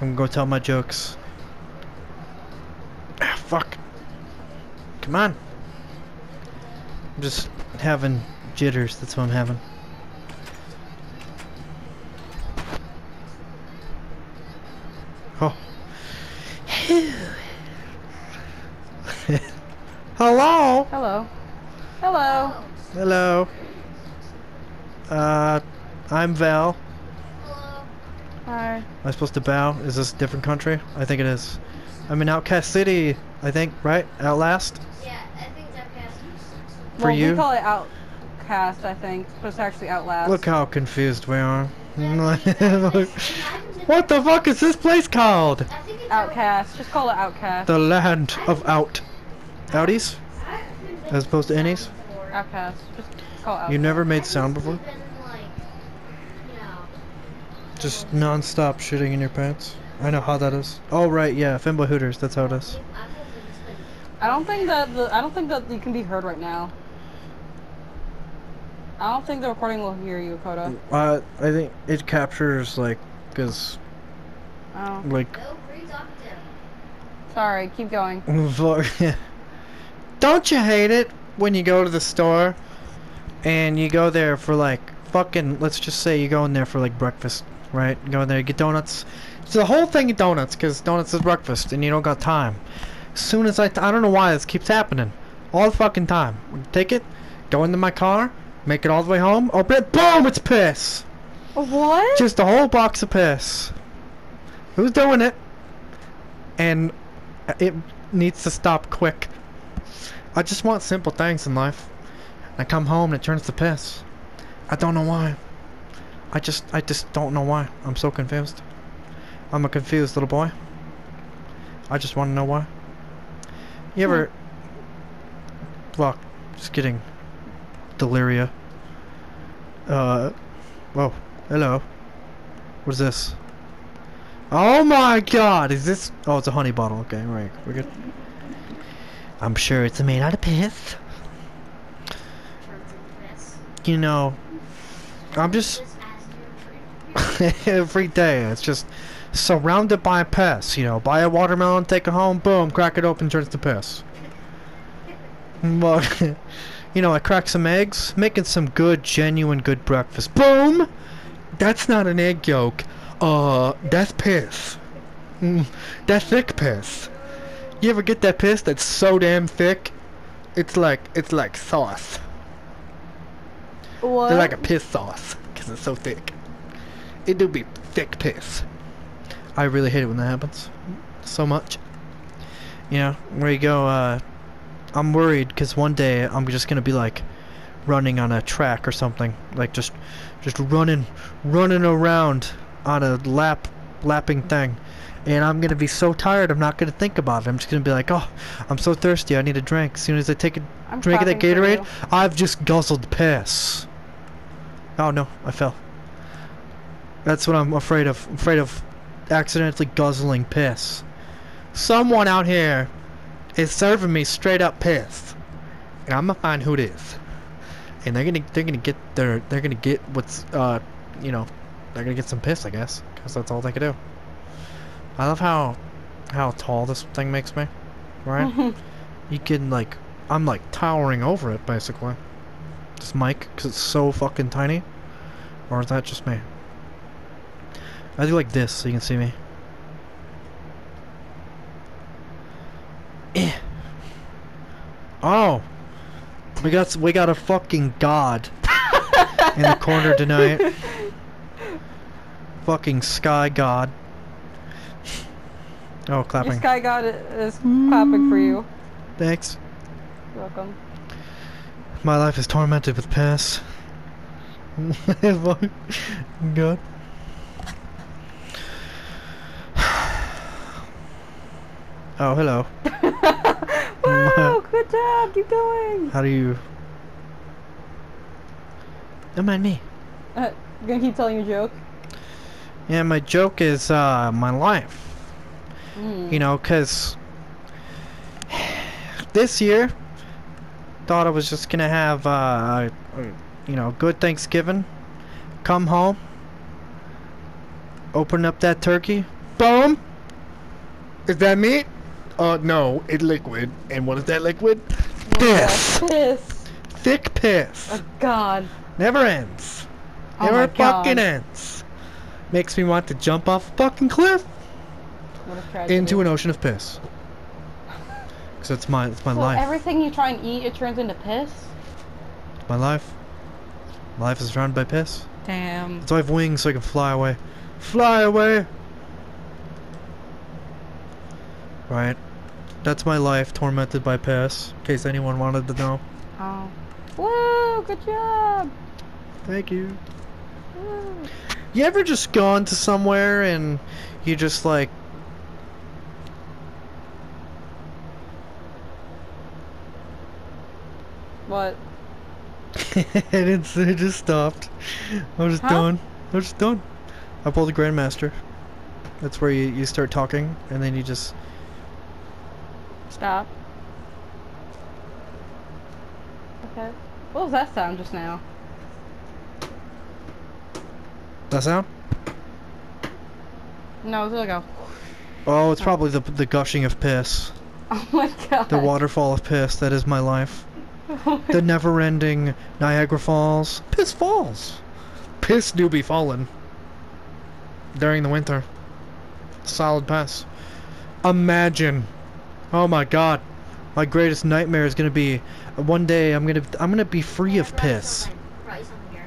I'm gonna go tell my jokes. Ah, fuck. Come on. I'm just having jitters. That's what I'm having. Oh. Hello. Hello. Hello. Hello. Uh, I'm Val. Hi. Am I supposed to bow? Is this a different country? I think it is. I'm in Outcast City, I think, right? Outlast? Yeah, I think Outcast. For well, you? we call it Outcast, I think, but it's actually Outlast. Look how confused we are. what the fuck is this place called? I think it's Outcast. Just call it Outcast. The land of out. Outies? As opposed to innies? Outcast. Just call it Outcast. You never made sound before? Been like, you know, Just non-stop shitting in your pants? I know how that is. Oh right, yeah, Finboy Hooters, that's how it is. I don't think that the I don't think that you can be heard right now. I don't think the recording will hear you, Coda. Uh, I think it captures, like, cause, Oh, like, no free talking to him. sorry. Keep going. Vlog- Don't you hate it when you go to the store and you go there for like fucking let's just say you go in there for like breakfast, right? Go there, you get donuts. It's the whole thing of donuts because donuts is breakfast and you don't got time. As soon as I, t- I don't know why this keeps happening. All the fucking time. Take it, go into my car, make it all the way home, open it, boom, it's piss. What? Just a whole box of piss. Who's doing it? And uh, it needs to stop quick. I just want simple things in life. I come home and it turns to piss. I don't know why. I just I just don't know why. I'm so confused. I'm a confused little boy. I just want to know why. You ever Fuck, just kidding. Deliria. Uh Whoa. Hello. What is this? Oh my god, is this Oh it's a honey bottle, okay, right, we're good. I'm sure it's made out of piss. You know, I'm just Just ask your free. every day. It's just surrounded by piss. You know, buy a watermelon, take it home, boom, crack it open, turns to piss. Well, you know, I crack some eggs, making some good, genuine, good breakfast. Boom! That's not an egg yolk. Uh, that's piss. Mm, that's thick piss. You ever get that piss that's so damn thick? It's like it's like sauce. What? They're like a piss sauce because it's so thick. It do be thick piss. I really hate it when that happens. So much. You know, where you go, uh, I'm worried because one day I'm just gonna be like running on a track or something. Like just, just running, running around on a lap, lapping thing. And I'm gonna be so tired, I'm not gonna think about it. I'm just gonna be like, oh, I'm so thirsty, I need a drink. As soon as I take a I'm drink of that Gatorade. I've just guzzled piss. Oh no, I fell. That's what I'm afraid of. I'm afraid of accidentally guzzling piss. Someone out here is serving me straight up piss. And I'm gonna find who it is. And they're gonna they're gonna get their they're gonna get what's uh you know they're gonna get some piss I guess because that's all they can do. I love how how tall this thing makes me, right? you can like I'm like towering over it basically. This mic because it's so fucking tiny, or is that just me? I do like this so you can see me. Eh. Oh, we got we got a fucking god in the corner tonight. fucking sky god. Oh, Your clapping. Sky God is clapping for you. Thanks. You're welcome. My life is tormented with piss. Good. Oh, hello. wow, good job. Keep going. How do you... Don't mind me. Uh, you gonna keep telling your joke? Yeah, my joke is, uh, my life. Mm. You know, 'cause this year, thought I was just gonna have, uh, you know, good Thanksgiving. Come home, open up that turkey, boom! Is that meat? Uh, no, it's liquid. And what is that liquid? Piss. Piss. Thick piss. Oh God. Never ends. Oh Never my fucking God. ends. Makes me want to jump off a fucking cliff What a into an ocean of piss. Cause it's my, it's my So life. everything you try and eat, it turns into piss. my life. Life is surrounded by piss. Damn. So I have wings so I can fly away. Fly away! Right. That's my life, tormented by piss. In case anyone wanted to know. Oh. Woo! Good job. Thank you. Woo. You ever just gone to somewhere and you just like What? it, didn't, it just stopped. I was just Huh? done. I was just done. I pulled a Grandmaster. That's where you, you start talking and then you just Stop. Okay. What was that sound just now? that sound? No, it was like a. Oh, it's probably the the gushing of piss. Oh my god. The waterfall of piss that is my life. The never ending Niagara Falls. Piss Falls. Piss do be falling. During the winter. Solid piss. Imagine. Oh my god. My greatest nightmare is gonna be one day I'm gonna I'm gonna be free of piss. Rice on here.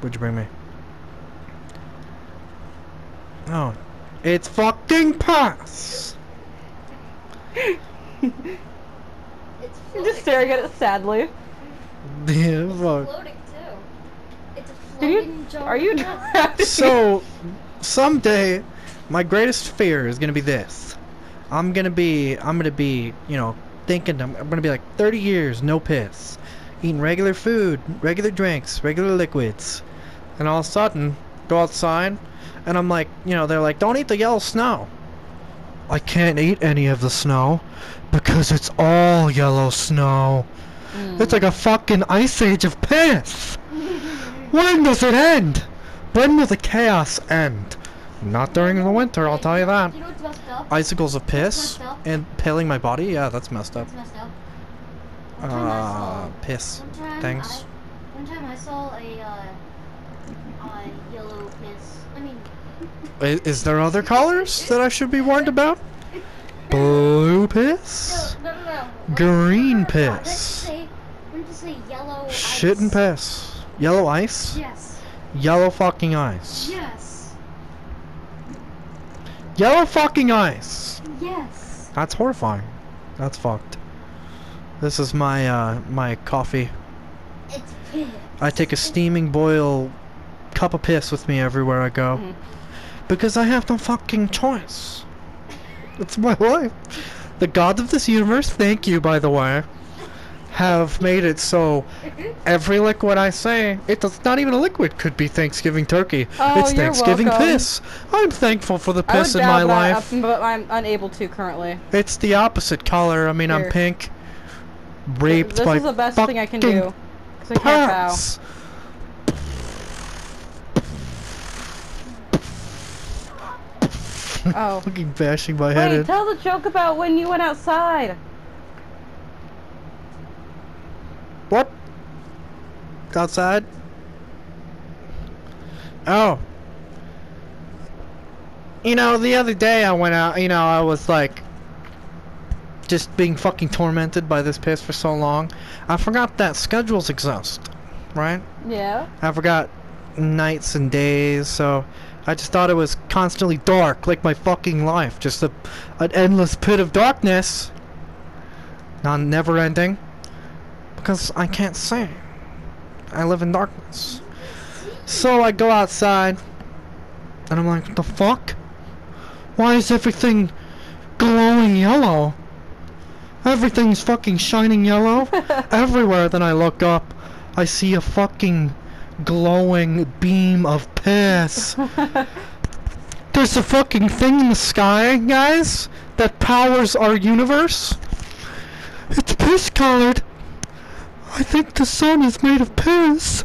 What'd you bring me? Oh. It's fucking piss! It's You're just staring at it sadly. Yeah, fuck. It's a Did you? floating jar. Are you of So, someday, my greatest fear is gonna be this. I'm gonna be, I'm gonna be, you know, thinking I'm, I'm gonna be like 30 years no piss, eating regular food, regular drinks, regular liquids, and all of a sudden go outside, and I'm like, you know, they're like, don't eat the yellow snow. I can't eat any of the snow because it's all yellow snow. Mm. It's like a fucking ice age of piss. When does it end? When will the chaos end? Not during the winter, I'll tell you that. You know what's messed up? Icicles of piss up. and paling my body? Yeah, that's messed up. It's messed up. One time I Uh, saw- piss. One time Thanks. I, one time I saw a uh, uh, yellow piss. I mean, Is, is there other colors that I should be warned about? Blue piss? no, no, no, no. Green piss. say, let's just say yellow. Shit and piss. Yellow ice? Yes. Yellow fucking ice. Yes. Yellow fucking ice. Yes. That's horrifying. That's fucked. This is my uh my coffee. It's piss. I take a steaming boil cup of piss with me everywhere I go. Mhm. Because I have no fucking choice. It's my life. The gods of this universe, thank you by the way, have made it so every liquid I say, it's not even a liquid could be Thanksgiving turkey. Oh, it's Thanksgiving welcome. piss. I'm thankful for the piss in my life. up, but I'm unable to currently. It's the opposite color. I mean, I'm Here. pink. Raped this by is the best thing I can do. Cause I can't bow. Oh. Fucking bashing my head Wait, tell the joke about when you went outside. What? Outside? Oh. You know, the other day I went out, you know, I was like just being fucking tormented by this piss for so long. I forgot that schedules exist, right? Yeah. I forgot nights and days, so I just thought it was constantly dark, like my fucking life. Just a, an endless pit of darkness. Non never ending. Because I can't see. I live in darkness. So I go outside, and I'm like, what the fuck? Why is everything glowing yellow? Everything's fucking shining yellow everywhere. Then I look up, I see a fucking glowing beam of piss. There's a fucking thing in the sky, guys, that powers our universe. It's piss colored. I think the sun is made of piss.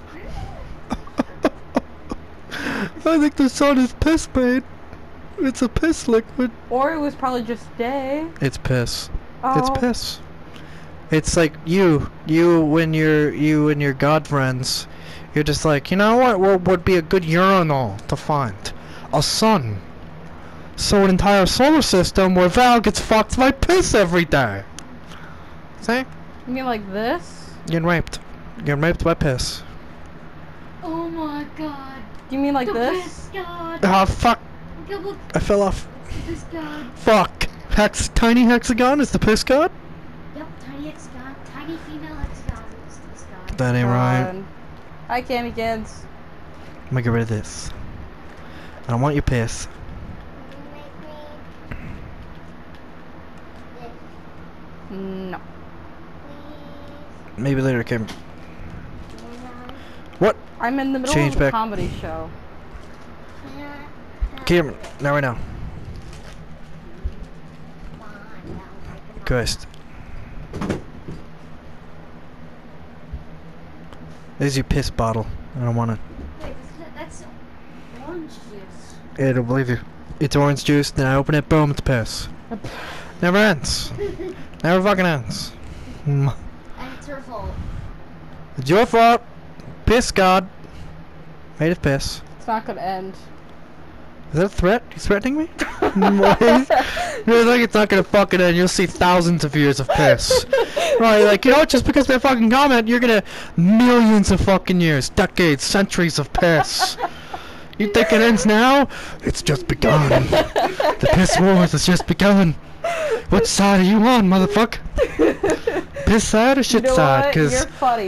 I think the sun is piss made. It's a piss liquid. Or it was probably just day. It's piss. Oh. It's piss. It's like you, you when you're you and your god friends, you're just like, you know what? What would be a good urinal to find? A sun. So an entire solar system where Val gets fucked by piss every day. See? You mean like this? Getting raped. Getting raped by piss. Oh my god. You mean like the this? best god. Ah, fuck. Look at look, I fell off. the god. Fuck. Hex. Tiny hexagon is the piss god? Yep, tiny hexagon, tiny female hexagon is this god. That ain't right. Hi, Cammy Kids. I'm gonna get rid of this. I don't want your piss. No. Maybe later, Kim. What? I'm in the middle Change of a back. comedy show. Kim, now right now. Christ. There's your piss bottle. I don't want to. Wait, that's, orange juice. I don't believe you. It's orange juice, then I open it, boom, it's piss. Never ends. Never fucking ends. Mm. And it's her fault. It's your fault. Piss God. Made of piss. It's not gonna end. Is that a threat? He's threatening me? What? You're like it's not gonna fucking end. You'll see thousands of years of piss. right, like, you know, just because they fucking comment, you're gonna millions of fucking years, decades, centuries of piss. You think it ends now? It's just begun. The piss wars has just begun. What side are you on, motherfucker? Piss side or You shit know side? what? Cause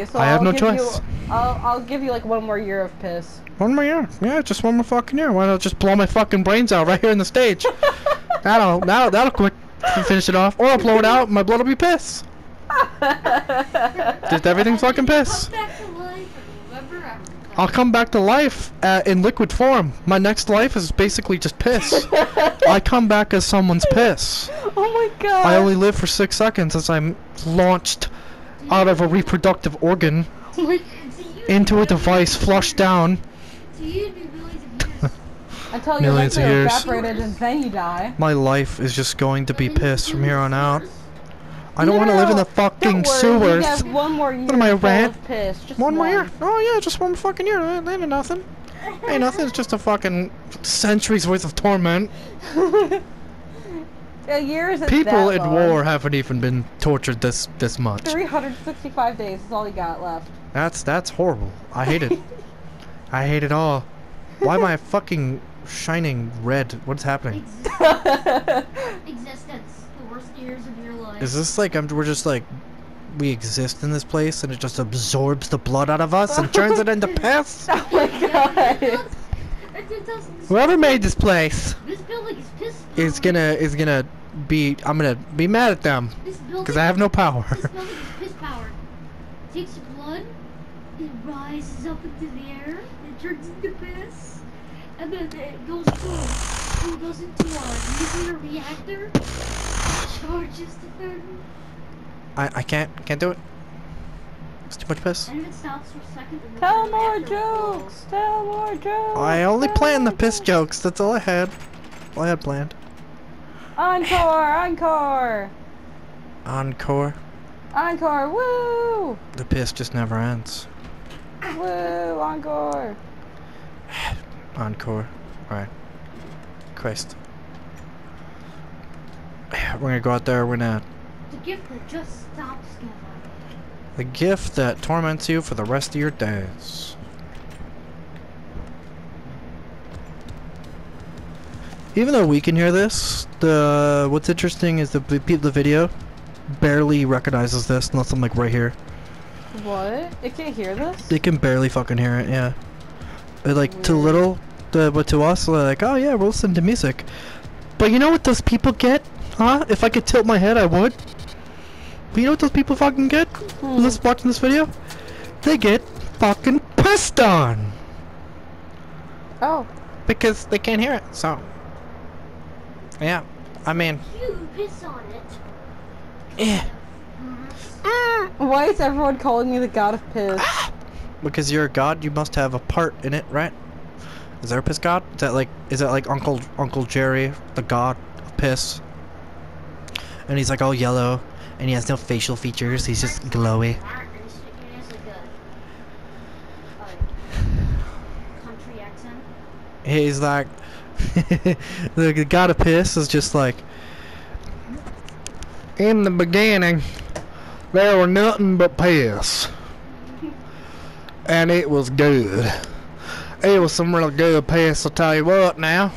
so I have I'll no choice. You, I'll, I'll give you like one more year of piss. one more year. Yeah, just one more fucking year. Why not I just blow my fucking brains out right here in the stage? that'll that'll that'll quick finish it off. Or I'll blow it out. My blood will be piss. Just everything's fucking piss. Come back to life and remember everything. I'll come back to life uh, in liquid form. My next life is basically just piss. I come back as someone's piss. Oh my god. I only live for six seconds as I'm launched out of a reproductive organ Oh my- into a device flushed down. So you do millions of years. Until you're Millions of years. evaporated and then you die. My life is just going to be And piss from here on out. Years. I don't want to live in the fucking Don't worry, sewers. Have one more year What am I, a full rat? of. Just One more year? Oh yeah, just one fucking year. That ain't nothing. Ain't nothing. It's just a fucking centuries worth of torment. A year isn't People that in long. war haven't even been tortured this this much. 365 days is all you got left. That's that's horrible. I hate it. I hate it all. Why am I fucking shining red? What's happening? Existence. The worst years of your life. Is this like I'm, we're just like we exist in this place and it just absorbs the blood out of us and turns it into piss? oh my god. That's- it does- this- Whoever made this place This building is pissed. is gonna is gonna be I'm gonna be mad at them because I have no power. This building is piss powered. Takes your blood, it rises up into the air, it turns into piss, and then it goes boom. It goes into a nuclear reactor, charges the thing, I I can't can't do it. It's too much piss. and if it stops for a second, Tell more jokes. Tell more jokes. I only tell planned the piss jokes. jokes. That's all I had. All I had planned. Encore, encore, Encore. encore. Woo, The piss just never ends. woo, encore. Encore. Alright. Christ. We're gonna go out there, we're gonna. The gift that just stops giving. The gift that torments you for the rest of your days. Even though we can hear this, the what's interesting is the v- the video barely recognizes this unless I'm like right here. What? It can't hear this? They can barely fucking hear it, yeah. But like to little, the, but to us, they're like, oh yeah, we'll listen to music. But you know what those people get, huh? If I could tilt my head, I would. But you know what those people fucking get? Hmm. Let's watching this video. They get fucking pissed on Oh, because they can't hear it. So, yeah, I mean, You piss on it. eh, why is everyone calling me the god of piss? because you're a god, you must have a part in it, right? Is there a piss god? Is that like is that like Uncle Uncle Jerry, the god of piss? And he's like all yellow, and he has no facial features. He's just glowy. Country accent. He's like the god of piss is just like in the beginning there were nothing but piss. And it was good. It was some real good piss, I'll tell you what now.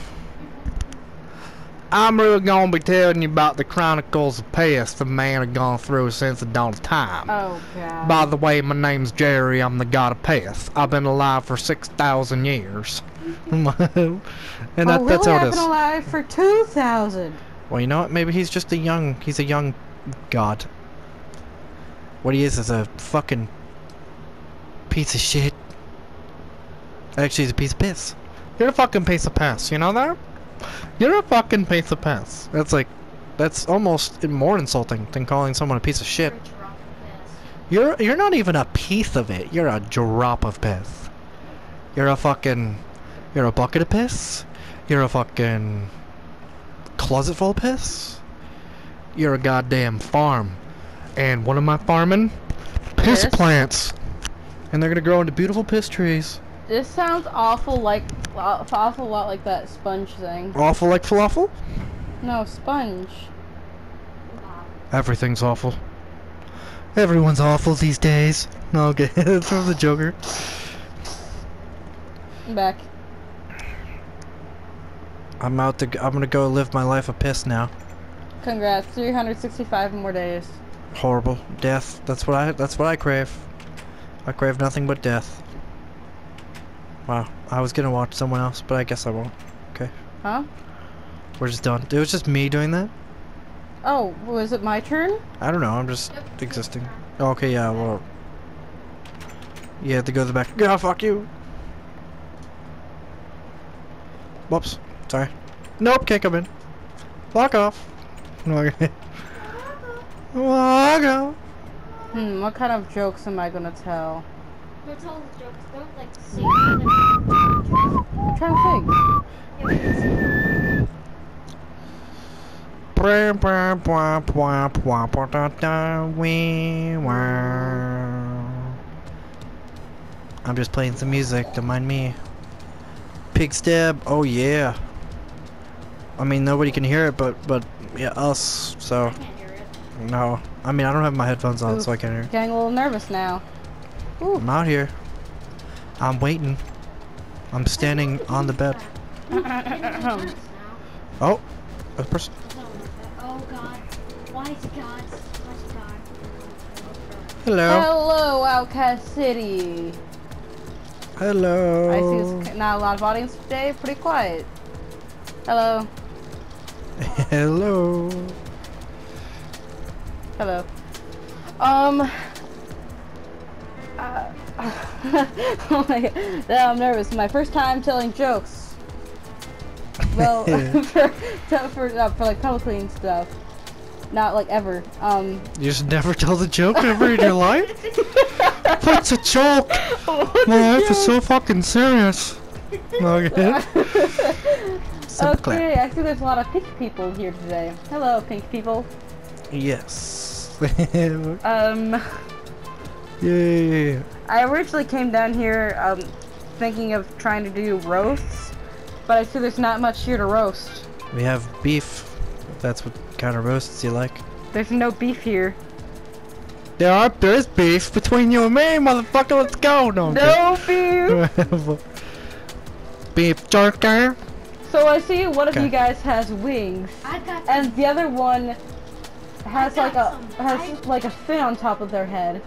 I'm really gonna be telling you about the chronicles of piss the man had gone through since the dawn of time. Oh god. By the way, my name's Jerry. I'm the god of piss. I've been alive for 6,000 years. and that, oh, really? that's how I've it been alive for 2,000. Well, you know what? Maybe he's just a young. He's a young god. What he is is a fucking piece of shit. Actually, he's a piece of piss. You're a fucking piece of piss. You know that? You're a fucking piece of piss. That's like, that's almost more insulting than calling someone a piece of shit. Rich rock piss. You're you're not even a piece of it. You're a drop of piss. You're a fucking you're a bucket of piss. You're a fucking closet full of piss. You're a goddamn farm. And what am I farming? Piss, Piss? plants. And they're gonna grow into beautiful piss trees. This sounds awful like awful lot like that sponge thing. Awful like falafel? No, sponge. Everything's awful. Everyone's awful these days. No, okay, that's from the Joker. I'm back. I'm out to. I'm gonna go live my life of piss now. Congrats, 365 more days. horrible death that's what i that's what i crave i crave nothing but death wow. I was gonna watch someone else but i guess i won't. Okay. Huh? we're just done. It was just me doing that? Oh, was it my turn? i don't know. I'm just Yep, existing. your okay yeah well you have to go to the back. Yeah fuck you. Whoops. Sorry. Nope can't come in. Lock off. No lock off. Hmm, what kind of jokes am I gonna tell? Don't tell the jokes. Don't like say them. I'm just playing some music, don't mind me. Pigstep, oh yeah. I mean, nobody can hear it, but but yeah, us. So I can't hear it. no. I mean, I don't have my headphones on, so I can't hear. Getting a little nervous now. Ooh. I'm out here. I'm waiting. I'm standing on the bed. Ooh, getting nervous now. Oh, a person. Oh god. Why is God? Why God? Hello. Hello, Outcast City. Hello. I see it's not a lot of audience today. Pretty quiet. Hello. Hello. Hello. Um. Uh, oh my god. Now I'm nervous. My first time telling jokes. Well, for, for, uh, for like publicly and stuff. Not like ever. Um. You just never tell the joke ever in your life? What's a joke? My life is so fucking serious. Okay. Simple clap. okay, I see there's a lot of pink people here today. Hello, pink people. Yes. Um, Yay. I originally came down here um, thinking of trying to do roasts, but I see there's not much here to roast. We have beef. That's what kind of roasts you like. There's no beef here. There are there is beef between you and me, motherfucker. Let's go. No. No beef. kidding. beef jerky. So I see one of Okay. you guys has wings, I got and the other one has like a some. has I- like a fin on top of their head.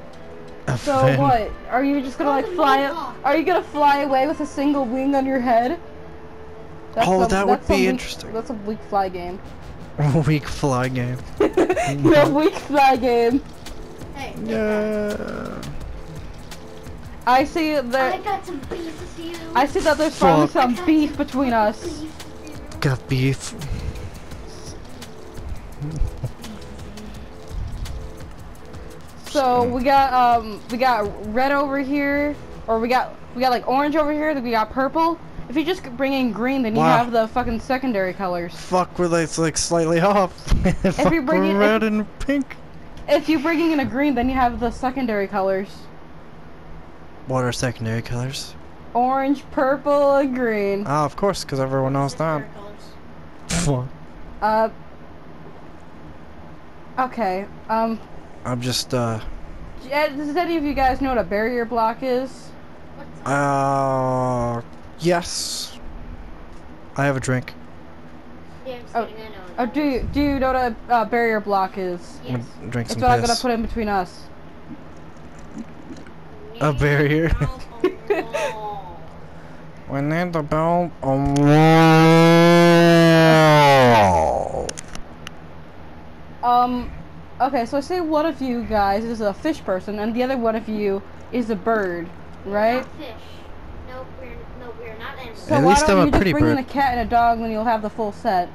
A So fin. what? Are you just gonna Oh, like fly? Are you gonna fly away with a single wing on your head? Oh, a- that would that's a be weak- interesting. That's a weak fly game. Weak fly game. no weak fly game. Hey, Yeah. I see I that. got some beef with you. I see that there's probably Fuck. I some beef some between us. beef. Got beef. So we got um we got red over here, or we got we got like orange over here. Then we got purple, If you just bring in green, then you Wow. have the fucking secondary colors. Fuck, we're like, like slightly off. Fuck, you bring we're it- if- red and pink. If you bring in a green, then you have the secondary colors. What are secondary colors? Orange, purple, and green. Ah, of course, because everyone knows that. Colors. Uh. Okay. Um. I'm just, uh, d- Does any of you guys know what a barrier block is? Uh, yes. I have a drink. Yeah, I'm oh, kidding, I know. Oh, do you, do you know what a uh, barrier block is? Yes. I'm gonna drink It's some what I'm gonna put in between us. A barrier. We need to build a wall. Um. Okay, so I say one of you guys is a fish person, and the other one of you is a bird, right? Not fish. No, we're no, we're not animals. So At why least don't I'm a you just pretty bring in a cat and a dog, and you'll have the full set?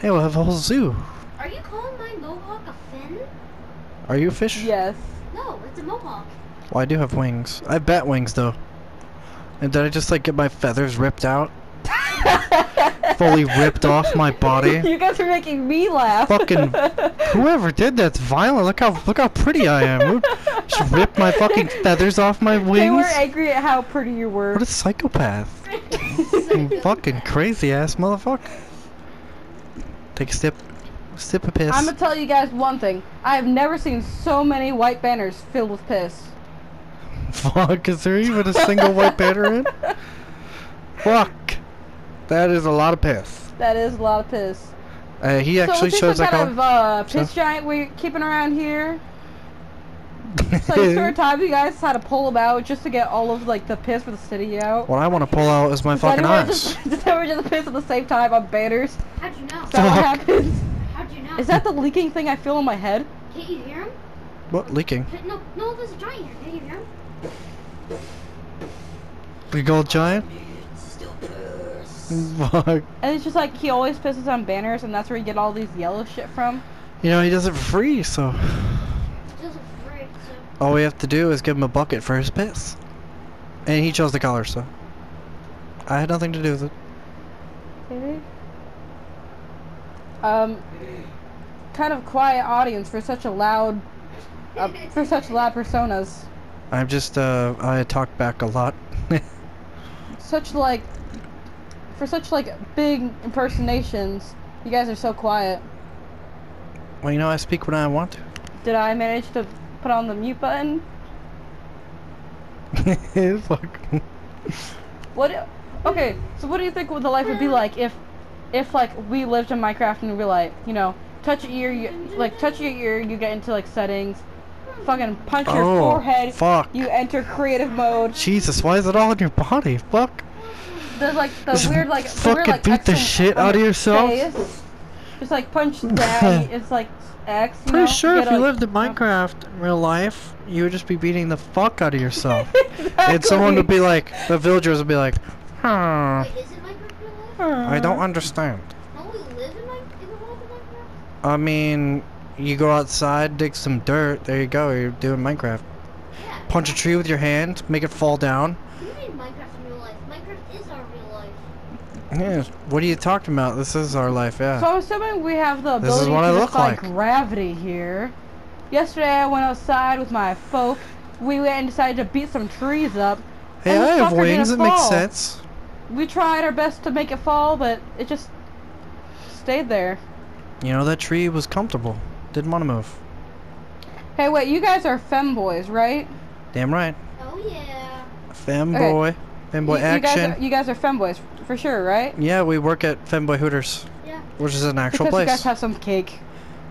Hey, we'll have a whole zoo. Are you calling my mohawk a fin? Are you a fish? Yes. No, it's a mohawk. Well, I do have wings. I have bat wings, though. And did I just, like, get my feathers ripped out? Fully ripped off my body? You guys are making me laugh. Fucking Whoever did that's violent. Look how look how pretty I am. Just ripped my fucking feathers off my wings. They were angry at how pretty you were. What a psychopath. Fucking crazy ass motherfucker. Take a sip. Sip of piss. I'm gonna tell you guys one thing. I have never seen so many white banners filled with piss. Fuck, is there even a single white banner in? Fuck. That is a lot of piss. That is a lot of piss. Uh, he actually is this shows some like kind of uh, So- piss giant we're keeping around here? So like, certain times you guys had to pull them out just to get all of like the piss for the city out. What I want to pull out is my Does fucking anyone eyes. Just, does everyone just piss at the same time on banners? How'd you know? Is that what happens? How'd you know? Is that the leaking thing I feel in my head? Can't you hear him? What leaking? No, no, there's a giant here. Can't you hear him? Big old giant. Fuck. And it's just like he always pisses on banners, and that's where you get all these yellow shit from. You know he does it for free, so It doesn't break, so. all we have to do is give him a bucket for his piss. And he chose the color, so I had nothing to do with it. Maybe. Um, kind of quiet audience for such a loud, uh, for such loud personas. I'm just uh I talk back a lot. Such like, for such like big impersonations, you guys are so quiet. well, you know I speak when I want to. Did I manage to put on the mute button? Fuck. What? Okay, so what do you think the life would be um, like if, if like we lived in Minecraft and we like, you know, touch your ear, you, like touch your ear, you get into like settings, fucking punch your Oh, forehead, fuck. you enter creative mode. Jesus, why is it all in your body? Fuck. There's like the Just weird like the fucking weird, like, beat the shit out of yourself. face. Just like punch down. it's like X. You Pretty know? sure get if you a- lived in Minecraft in real life, you would just be beating the fuck out of yourself. and someone would be like, the villagers would be like, huh, Wait, is it Minecraft real life? I don't understand. Don't we live in, like, in the world of Minecraft? I mean, you go outside, dig some dirt, there you go, you're doing Minecraft. Yeah. Punch a tree with your hand, make it fall down. What do you mean Minecraft in real life? Minecraft is our real life. Yeah, what are you talking about? This is our life, yeah. So. I'm assuming we have the This is ability what to I look defy like. gravity here. Yesterday I went outside with my folk. We went and decided to beat some trees up. Hey, and I have wings, it didn't makes sense. We tried our best to make it fall, but it just stayed there. You know, that tree was comfortable. Didn't want to move. Hey, wait, you guys are femboys, right? Damn right. Oh, yeah. Femboy. Femboy you, you guys action. are, you guys are femboys for sure, right? Yeah, we work at Femboy Hooters, Yeah. which is an actual because you guys have some cake.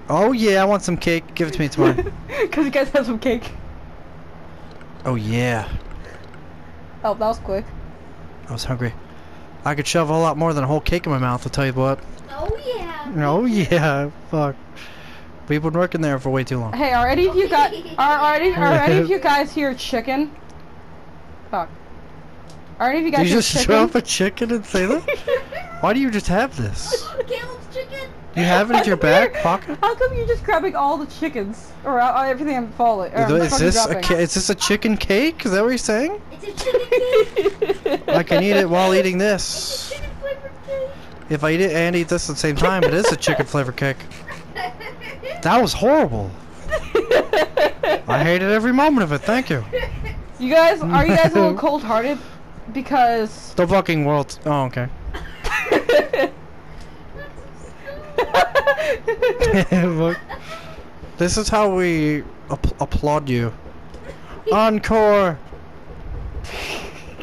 Oh yeah, I want some cake. Give it to me tomorrow. Because you guys have some cake. oh yeah, Oh, that was quick. I was hungry. I could shove a lot more than a whole cake in my mouth. I'll tell you what. Oh, yeah. Oh yeah, fuck. We've been working there for way too long. Hey, are any of you guys are, are, any, are any of you guys here chicken? Fuck. Are any of you Did you just chicken? show up a chicken and say that? Why do you just have this? Caleb's chicken. You have it in your back pocket? How come you're just grabbing all the chickens or uh, everything I'm falling? Or I'm Is this a dropping? ca- is this a chicken cake? Is that what you're saying? It's a chicken cake. I can eat it while eating this. a chicken flavored cake. If I eat it and eat this at the same time, it is a chicken flavor cake. That was horrible. I hated every moment of it. Thank you. You guys, are you guys a little cold-hearted? Because. The fucking world. Oh, okay. Look, this is how we app- applaud you. Encore.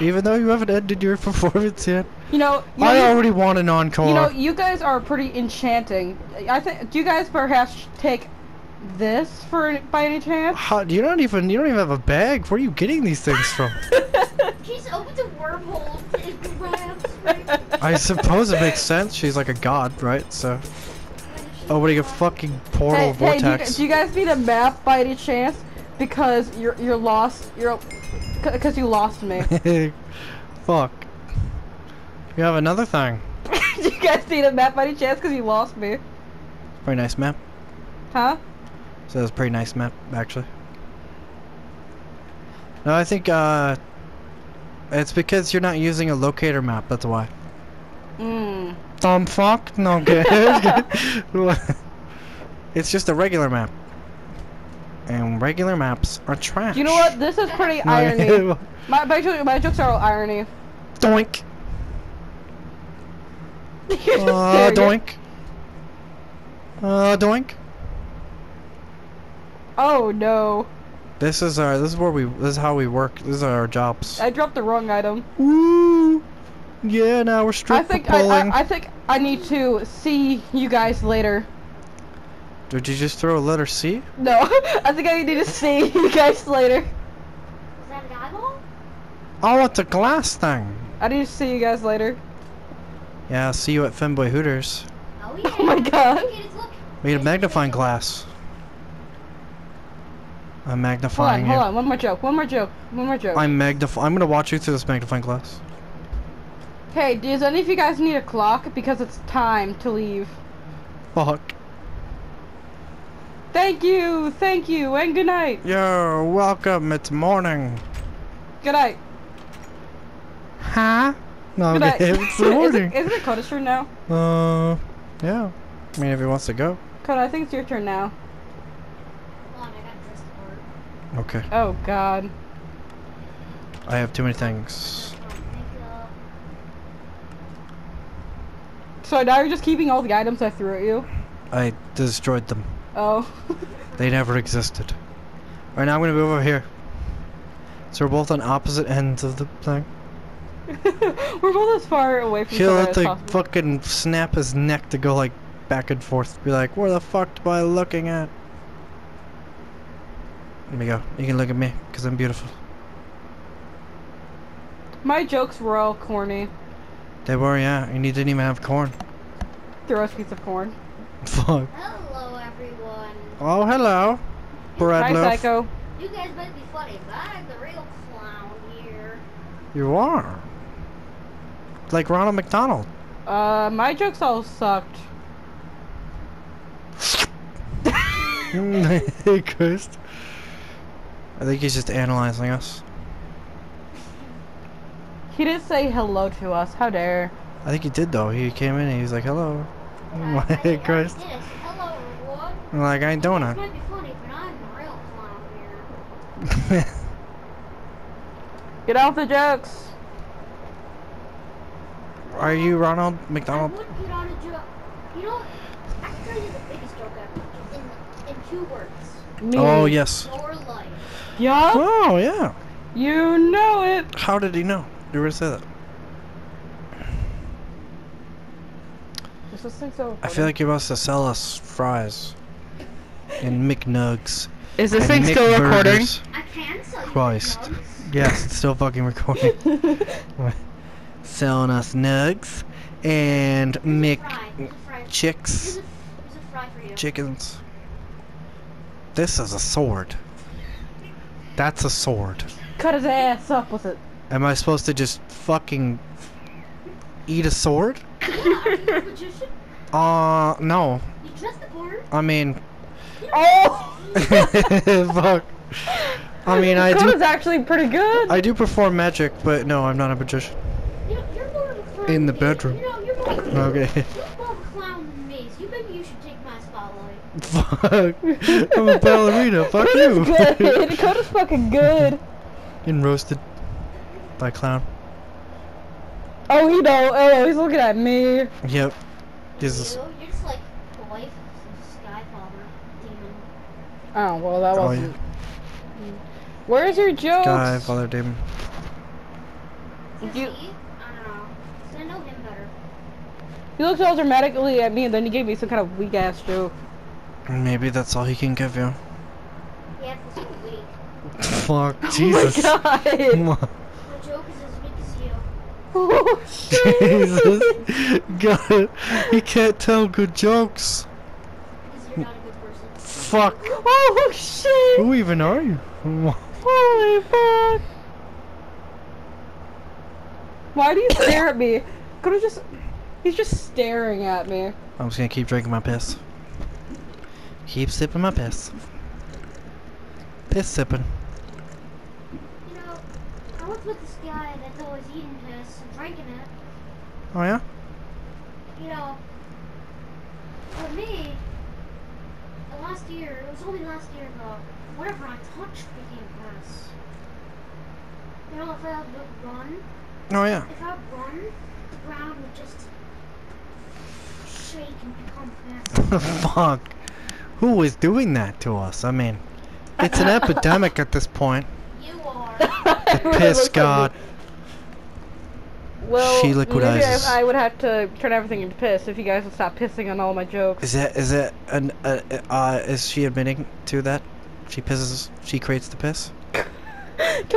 Even though you haven't ended your performance yet, you know, you I know, already want an encore. you know, you guys are pretty enchanting. I think. Do you guys perhaps take this for by any chance? How, you don't even you don't even have a bag. Where are you getting these things from? She's opened a wormhole and grabs right I suppose it makes sense. She's like a god, right? So, oh, what are you a fucking portal Hey, hey, do you, do you guys need a map by any chance? Because you're you're lost. You're because you lost me. Fuck. You have another thing. do you guys need a map by any chance? Because you lost me. Pretty nice map. Huh? So that's a pretty nice map, actually. No, I think uh, it's because you're not using a locator map. That's why. Mmm. Fuck? No, okay. it's just a regular map. And regular maps are trash. You know what? This is pretty irony. My, my, jo- my jokes are all irony. Doink. Uh, doink. Uh, doink. Oh no. This is our. This is where we. This is how we work. This is our jobs. I dropped the wrong item. Woo! Yeah, now we're I strip think I, pulling. I, I think I need to see you guys later. Did you just throw a letter C? No, I think I need to see you guys later. Is that an eyeball? Oh, it's a glass thing. I need to see you guys later. Yeah, I'll see you at Femboy Hooters. Oh yeah. Oh my god. Look at it, look. Made a magnifying glass. I'm magnifying Hold on, hold on. One more joke. One more joke. One more joke. I'm magnif- I'm gonna watch you through this magnifying glass. Hey, does any of you guys need a clock? Because it's time to leave. Fuck. Thank you, thank you, and good night. You're welcome. It's morning. Good night. Huh? No, Good night. It's morning. it, is it Coda's turn now? Uh, yeah. I mean, if he wants to go. Coda, I think it's your turn now. Hold on, I got dressed for it. Okay. Oh god. I have too many things. So now you're just keeping all the items I threw at you? I destroyed them. Oh. They never existed. Alright, now I'm gonna move over here. So we're both on opposite ends of the thing. We're both as far away from each He'll other have as to fucking snap his neck to go like back and forth. Be like, where the fuck am I looking at? There we go. You can look at me, because I'm beautiful. My jokes were all corny. They were, yeah. And you didn't even have corn. The roast piece of corn. Fuck. Hello, everyone. Oh, hello. Bread Hi, loaf. Psycho. You guys might be funny, but I'm the real clown here. You are. Like Ronald McDonald. Uh, my jokes all sucked. hey, Christ. I think he's just analyzing us. He didn't say hello to us. How dare. I think he did though. He came in and he was like, hello. I- I- I hey, Christ. Hello, everyone. I'm like, I ain't doing You it. might be funny, but I'm real clown here. Get off the jokes. Are you Ronald I McDonald? would put on a joke. You know, what? I can tell you the biggest joke ever. In, in two words. Me. Oh, yes. Your life. Yeah? Oh, yeah. You know it. How did he know? You were to say that. Is this thing so I feel like you're supposed to sell us fries. And McNugs. Is this thing still recording? I can sell you Christ. nugs. Yes, it's still fucking recording. Selling us nugs and Here's a Mc fry. Here's a fry. A, here's a fry for you. chickens. This is a sword. That's a sword. Cut his ass up with it. Am I supposed to just fucking eat a sword? Yeah, are you a magician? Uh, no. You dressed the part. I mean, Oh! fuck. I mean, I Coda's do. actually pretty good. I do perform magic, but no, I'm not a magician. You know, you're more of a. In the bedroom. You know, you're more of a, Okay. You're more of a clown than me. So you maybe you should take my spotlight. Fuck. I'm a ballerina. Fuck you. Coda's good. Coda's fucking good. Getting roasted by clown. Oh, you know. Oh, he's looking at me. Yep. This is. You, you're just like the wife of some Skyfather demon. Oh, well, that Oh, wasn't. Mm. Where's your joke? Guy, Father Demon. You- I don't know. 'Cause I know him better. You looked all dramatically at me, and then you gave me some kind of weak ass joke. Maybe that's all he can give you. Yeah, it's weak. Fuck. Jesus. Oh my god. My joke is as weak as you. oh shit. Jesus. God. He can't tell good jokes. Because you're not a good person. Fuck. Oh shit. Who even are you? Holy fuck. Why do you stare at me? Could have just. He's just staring at me. I'm just gonna keep drinking my piss. Keep sipping my piss. Piss sipping. You know, I was with this guy that's always eating piss and drinking it. Oh yeah? You know, for me, the last year, it was only last year though, whatever I touched became piss. You know, if I would run, Oh yeah. if I would run, the ground would just shake and become piss. Fuck. Who is doing that to us? I mean, it's an epidemic at this point. You are. The piss god. Well, She maybe. I, I would have to turn everything into piss if you guys would stop pissing on all my jokes. Is that is that an uh, uh is she admitting to that? She pisses. She creates the piss. Come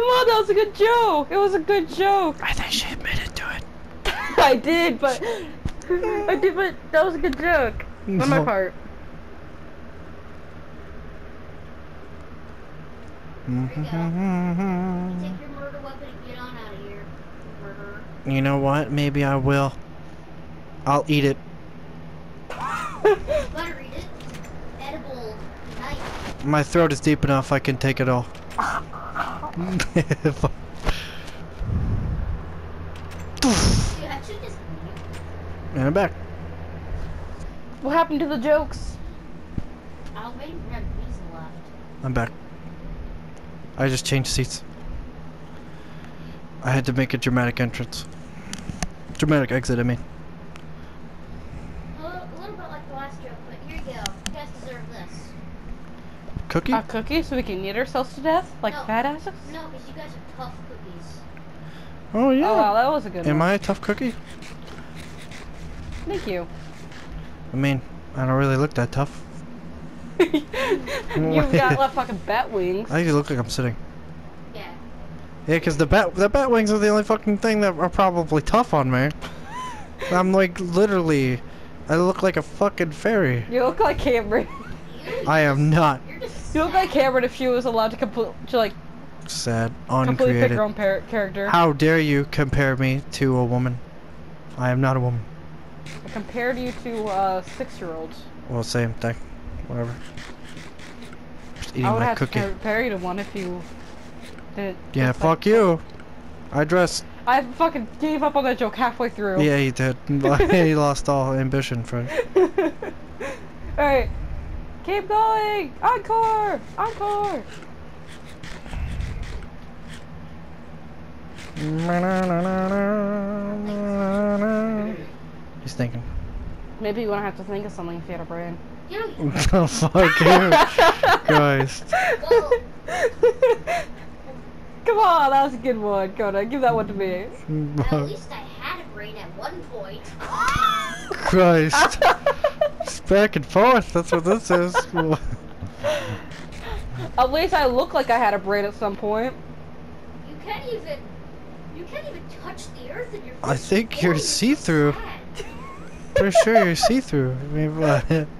on, that was a good joke. It was a good joke. I think she admitted to it. I did, but I did, but that was a good joke on my part. Mm-hmm. Take your murder weapon and get on out of here, murderer. You know what? Maybe I will. I'll eat it. Better eat it. Edible. My throat is deep enough. I can take it all. Dude, I should just. and I'm back. What happened to the jokes? I'll wait for that left. I'm back. I just changed seats. I had to make a dramatic entrance. Dramatic exit, I mean. A little, bit like the last joke, but here you go. You guys deserve this. Cookie? A cookie so we can eat ourselves to death like No. fat asses? No, because you guys are tough cookies. Oh, yeah. Oh wow, that was a good one. Am one. I a tough cookie? Thank you. I mean, I don't really look that tough. You've got left fucking bat wings. I usually look like I'm sitting. Yeah. Yeah, because the bat the bat wings are the only fucking thing that are probably tough on me. I'm like literally, I look like a fucking fairy. You look like Cameron. You, I am not you're just. You look like sad. Cameron if she was allowed to complete, to like sad, uncreated. completely pick uncreated. her own par- character. How dare you compare me to a woman? I am not a woman. I compared you to uh, six-year-olds. Well, same thing. Whatever. Just eating I would my have cookie. to compare you to one if you didn't. Yeah, fuck you. I dressed. I fucking gave up on that joke halfway through. Yeah, he did. he lost all ambition, friend. Alright. Keep going! Encore! Encore! He's thinking. Maybe you wouldn't have to think of something if you had a brain. You oh, fuck you. Christ. Come on, that was a good one, Coda. Give that one to me. at least I had a brain at one point. Christ. It's back and forth. That's what this is. At least I look like I had a brain at some point. You can't even. You can't even touch the earth in your. I think you're see-through. sad. For sure, you're see-through. I mean,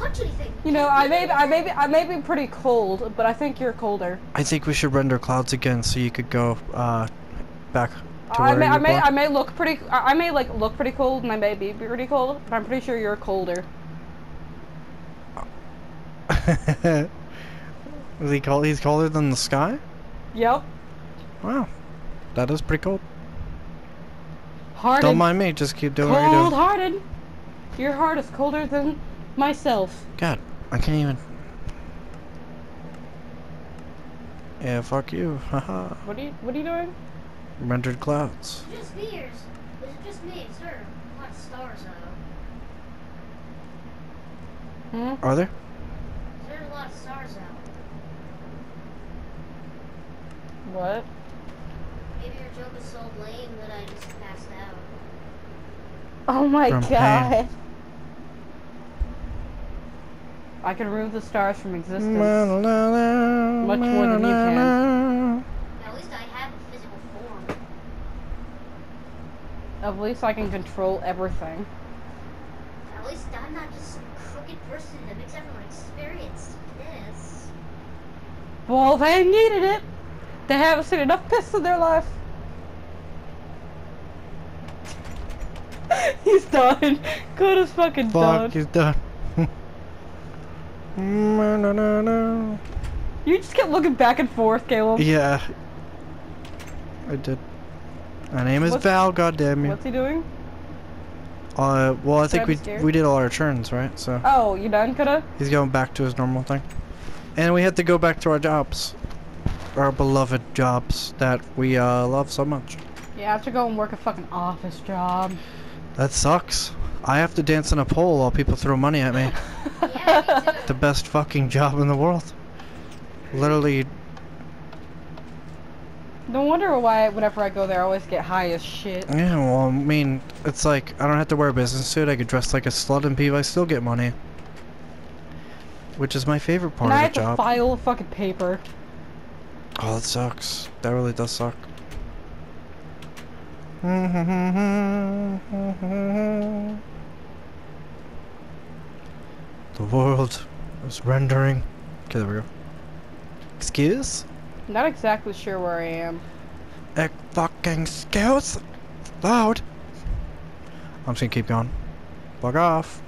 what? That You can't even touch anything. You know, I may, I may, be, I may be pretty cold, but I think you're colder. I think we should render clouds again so you could go uh, back To I where may, I may. I may look pretty. I I may like look pretty cold, and I may be pretty cold, but I'm pretty sure you're colder. Is he cold? He's colder than the sky? Yep. Wow. That is pretty cold. Hearted. Don't mind me, just keep doing what you're doing. Cold-hearted. Your heart is colder than myself. God, I can't even. Yeah, fuck you. Haha. What are you? What are you doing? Rendered clouds. Just me, or is is it just me? Is there a lot of stars out? Hmm. Are there? Is there a lot of stars out? What? Maybe your joke is so lame that I just passed out. Oh my From god. pain. I can remove the stars from existence. Much more than you can. At least I have a physical form. At least I can control everything. At least I'm not just some crooked person that makes everyone experience this. Well, they needed it. They haven't seen enough piss in their life. He's done. Good as fucking Fuck, done. he's done. You just kept looking back and forth, Caleb. yeah. I did. My name is What's- Val, goddamn you. What's he doing? Uh, well, I think we scared? we did all our turns, right? So Oh, you done, Coda? he's going back to his normal thing, and we had to go back to our jobs, our beloved jobs that we uh love so much. Yeah, I have to go and work a fucking office job. That sucks. I have to dance in a pole while people throw money at me. Yeah, me too. the best fucking job in the world. Literally, No wonder why whenever I go there I always get high as shit. yeah. Well, I mean, it's like I don't have to wear a business suit. I could dress like a slut and people. I still get money, which is my favorite part and I of have the to job. file fucking paper. Oh, that sucks. That really does suck. The world is rendering. Okay, there we go. Excuse? Not exactly sure where I am. Egg fucking skills? Loud. I'm just gonna keep going. Fuck off.